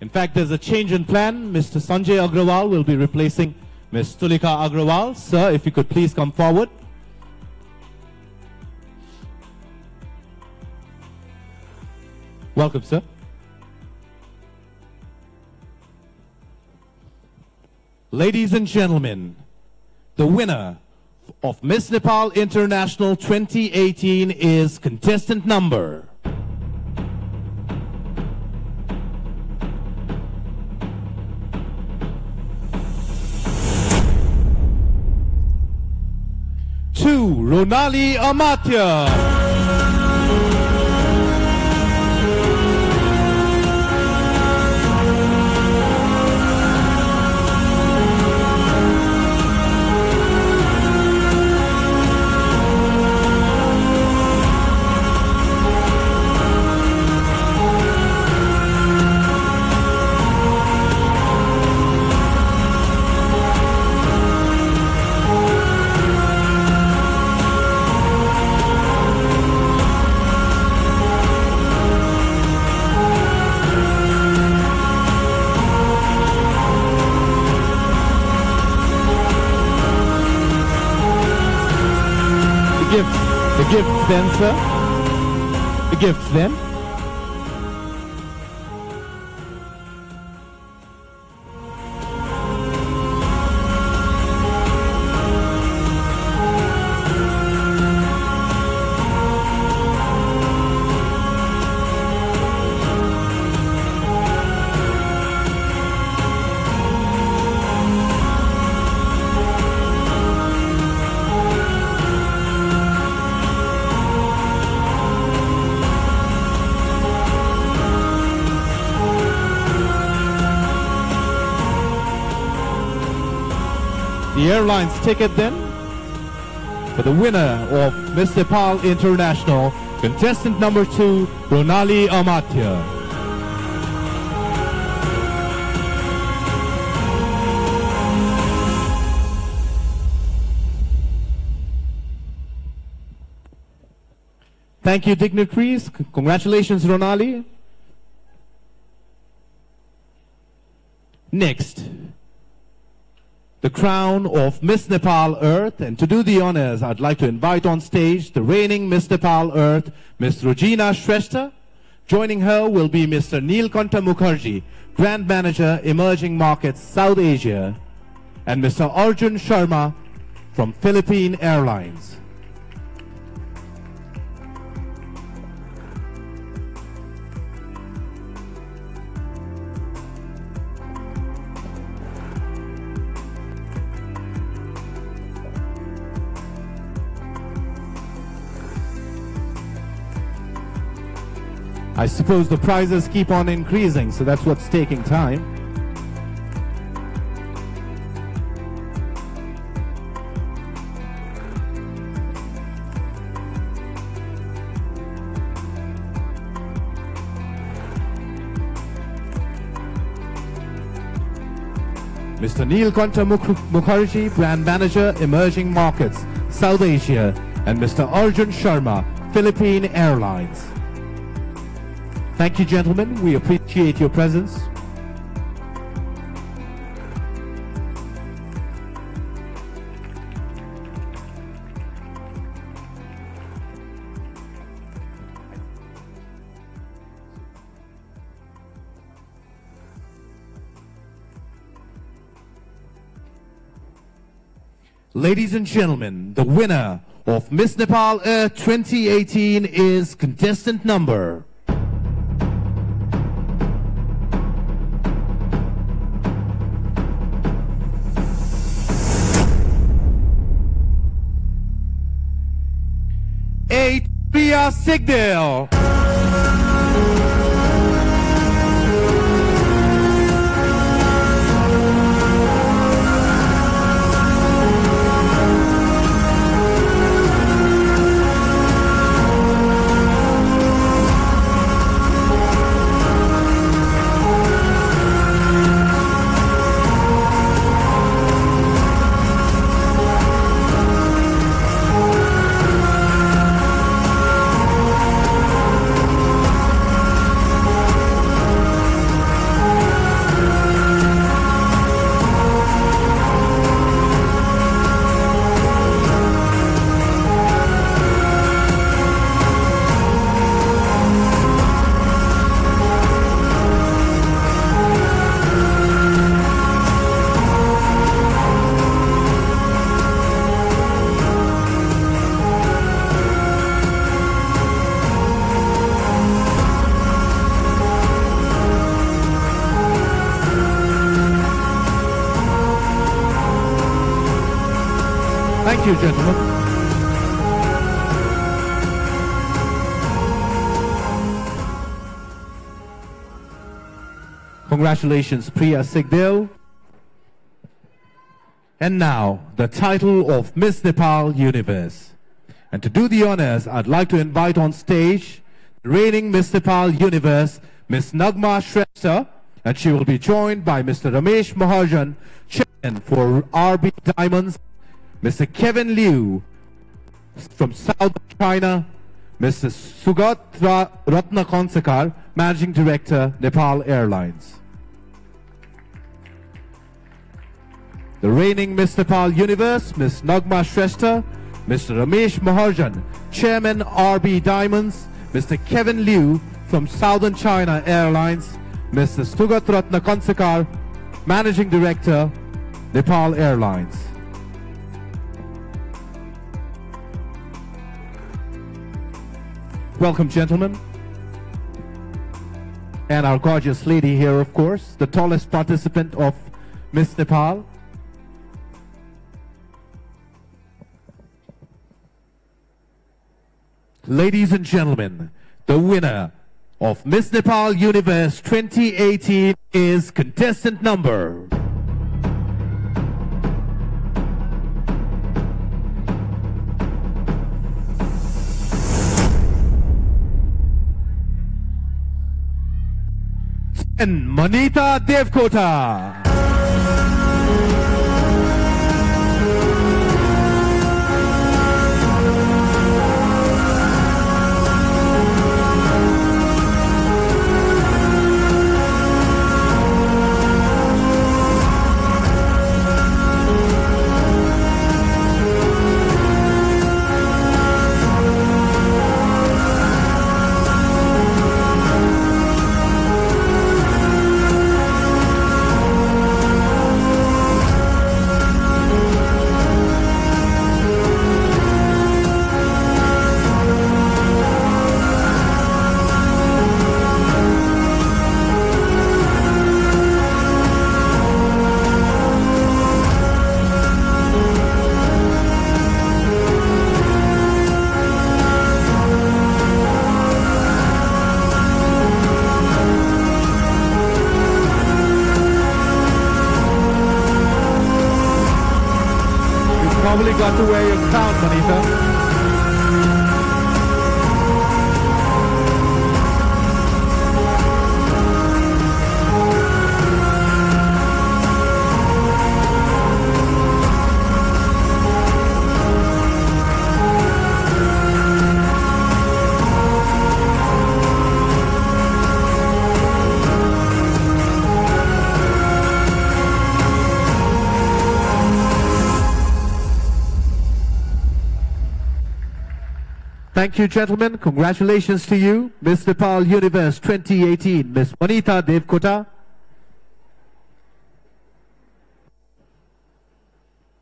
In fact, there's a change in plan. Mr. Sanjay Agrawal will be replacing Ms. Tulika Agrawal. Sir, if you could please come forward. Welcome, sir. Ladies and gentlemen, the winner of Miss Nepal International 2018 is contestant number two, Ronali Amatya. Gifts then, sir? The gifts then? The airline's ticket then for the winner of Miss Nepal International, contestant number two, Ronali Amatya. Thank you, dignitaries. Congratulations, Ronali. Next, the crown of Miss Nepal Earth. And to do the honors, I'd like to invite on stage the reigning Miss Nepal Earth, Ms. Regina Shrestha. Joining her will be Mr. Neelkanta Mukherjee, Brand Manager, Emerging Markets, South Asia, and Mr. Arjun Sharma from Philippine Airlines. I suppose the prizes keep on increasing, so that's what's taking time. Mr. Neil Neelkanta Mukherjee, Brand Manager, Emerging Markets, South Asia, and Mr. Arjun Sharma, Philippine Airlines. Thank you, gentlemen. We appreciate your presence. Ladies and gentlemen, the winner of Miss Nepal Earth 2018 is contestant number Priya Sigdel. you, gentlemen. Congratulations, Priya Sigdel. And now, the title of Miss Nepal Universe. And to do the honors, I'd like to invite on stage the reigning Miss Nepal Universe, Miss Nagma Shrestha, and she will be joined by Mr. Ramesh Mahajan, chairman for RB Diamonds, Mr. Kevin Liu from South China, Mr. Sugat Ra- Ratna Kansakar, managing director, Nepal Airlines. The reigning Miss Nepal Universe, Miss Nagma Shrestha, Mr. Ramesh Mahajan, Chairman RB Diamonds, Mr. Kevin Liu from Southern China Airlines, Mr. Sugat Ratna Kansakar, Managing Director, Nepal Airlines. Welcome, gentlemen. And our gorgeous lady here, of course, the tallest participant of Miss Nepal. Ladies and gentlemen, the winner of Miss Nepal Universe 2018 is contestant number. And Manita Devkota. Probably got to wear your Thank you, gentlemen. Congratulations to you, Miss Nepal Universe 2018, Miss Manita Devkota.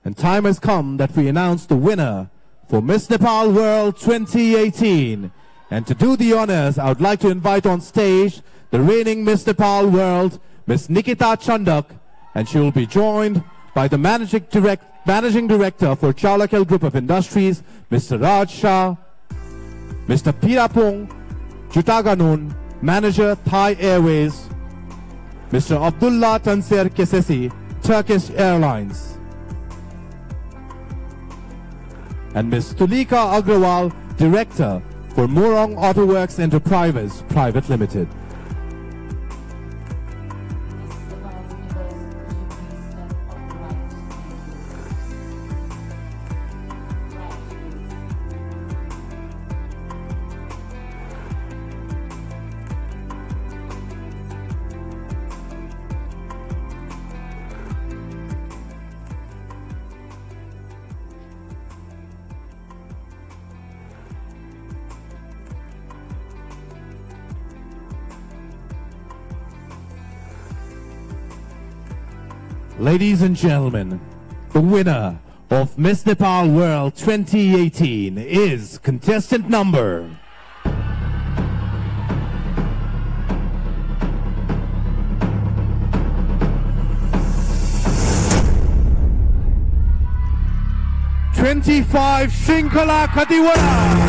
And time has come that we announce the winner for Miss Nepal World 2018. And to do the honors, I would like to invite on stage the reigning Miss Nepal World, Miss Nikita Chandak, and she will be joined by the managing, direct, managing director for Chalakel Group of Industries, Mr. Raj Shah, Mr. Pirapong Jutaganun, Manager Thai Airways, Mr. Abdullah Tanser Kesesi, Turkish Airlines, and Ms. Tulika Agrawal, Director for Murong Auto Works Enterprises Private Limited. Ladies and gentlemen, the winner of Miss Nepal World 2018 is contestant number. 25 Shrinkhala Khatiwada.